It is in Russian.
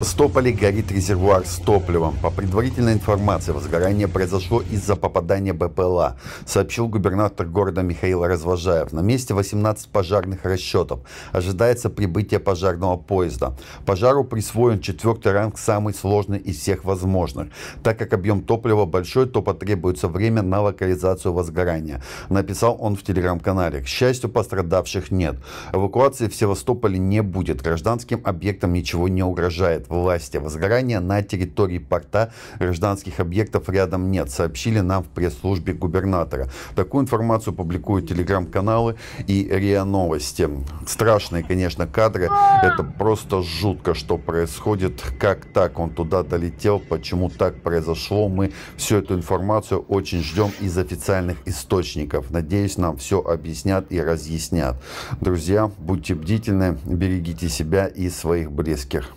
В Стополе горит резервуар с топливом. По предварительной информации, возгорание произошло из-за попадания БПЛА, сообщил губернатор города Михаил Развожаев. На месте 18 пожарных расчетов. Ожидается прибытие пожарного поезда. Пожару присвоен четвертый ранг, самый сложный из всех возможных. Так как объем топлива большой, то потребуется время на локализацию возгорания. Написал он в телеграм-канале. К счастью, пострадавших нет. Эвакуации в Севастополе не будет. Гражданским объектам ничего не угрожает власти. Возгорания на территории порта гражданских объектов рядом нет, сообщили нам в пресс-службе губернатора. Такую информацию публикуют телеграм-каналы и РИА Новости. Страшные, конечно, кадры. Это просто жутко, что происходит. Как так он туда долетел, почему так произошло. Мы всю эту информацию очень ждем из официальных источников. Надеюсь, нам все объяснят и разъяснят. Друзья, будьте бдительны, берегите себя и своих близких.